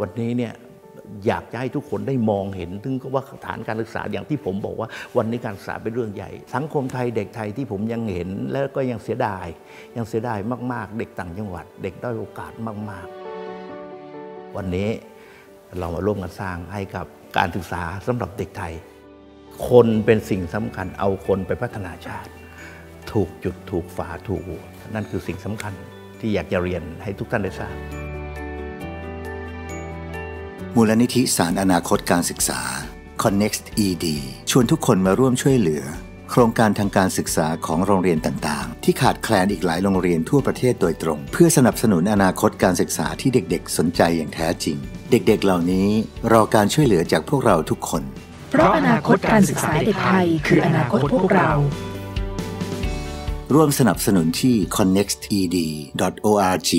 วันนี้เนี่ยอยากจะให้ทุกคนได้มองเห็น ถึงว่าฐานการศึกษาอย่างที่ผมบอกว่า วันนี้การศึกษาเป็นเรื่องใหญ่ สังคมไทยเด็กไทยที่ผมยังเห็น แล้วก็ยังเสียดาย ยังเสียดายมาก ๆ เด็กต่างจังหวัด เด็กด้อยโอกาสมาก ๆ วันนี้เรามาร่วมกันสร้างให้กับการศึกษาสำหรับเด็กไทย คนเป็นสิ่งสำคัญเอาคนไปพัฒนาชาติ ถูกจุดถูกฝาถูกหัวนั่นคือสิ่งสำคัญที่อยากจะเรียนให้ทุกท่านได้ทราบ มูลนิธิสารอนาคตการศึกษา Connext ED ชวนทุกคนมาร่วมช่วยเหลือ โครงการทางการศึกษาของโรงเรียนต่างๆ ที่ขาดแคลนอีกหลายโรงเรียนทั่วประเทศโดยตรง เพื่อสนับสนุนอนาคตการศึกษาที่เด็กๆ สนใจอย่างแท้จริง เด็กๆ เหล่านี้รอการช่วยเหลือจากพวกเราทุกคน เพราะอนาคตการศึกษาเด็กไทย คืออนาคตพวกเรา ร่วมสนับสนุนที่ connected.org